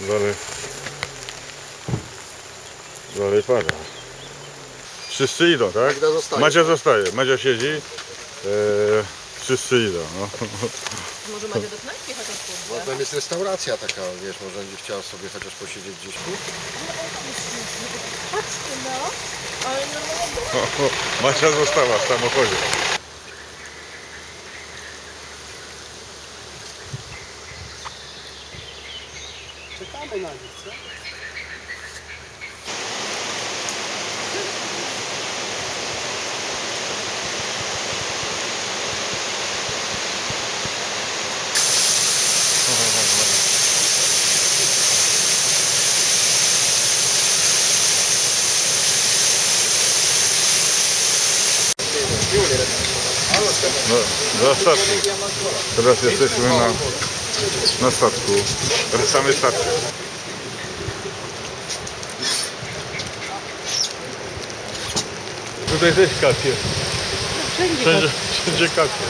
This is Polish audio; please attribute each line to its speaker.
Speaker 1: Dalej. Dalej pada. Wszyscy idą, tak?
Speaker 2: Magda zostaje.
Speaker 1: Madzia zostaje. Madzia siedzi. Eee, wszyscy idą. No.
Speaker 3: Może Madzia do knajpki chociaż
Speaker 2: Bo tam jest restauracja taka, wiesz, może będzie chciała sobie chociaż posiedzieć gdzieś tu.
Speaker 3: Patrzcie no, ale normalnie
Speaker 1: Macia została w samochodzie.
Speaker 4: Чеками навіть, все.
Speaker 1: Да, достатку. Сейчас я слышу на, на статку. Wracamy statkiem. Tutaj też kapie. Wszędzie, wszędzie kapie.